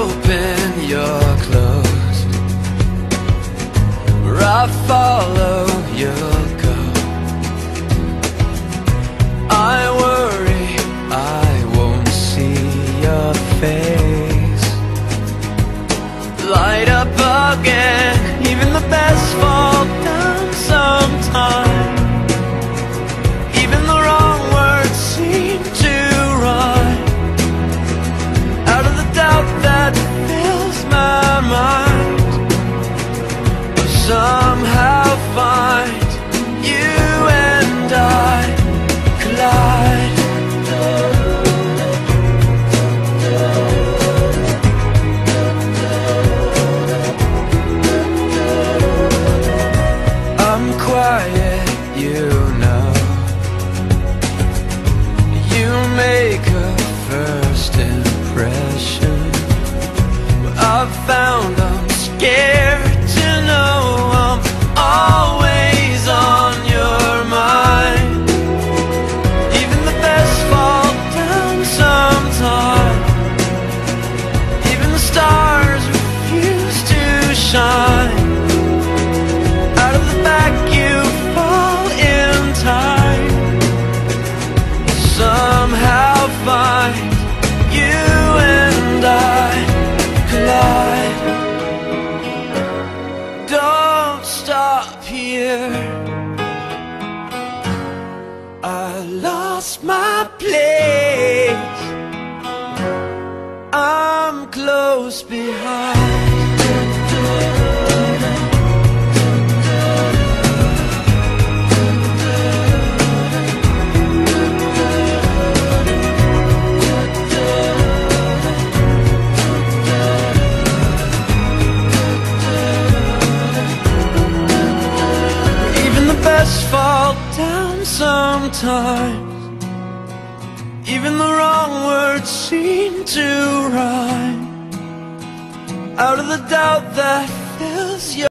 open, you're closed Where I follow, you'll go I worry I won't see your face. Light up again Even the best fall down sometime lost my place. I'm close behind. Even the best fall down sometimes Even the wrong words seem to rhyme. Out of the doubt that fills your